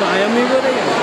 तो आया नहीं बोलेगा। Puxa,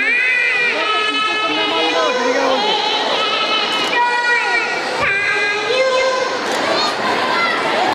Bye.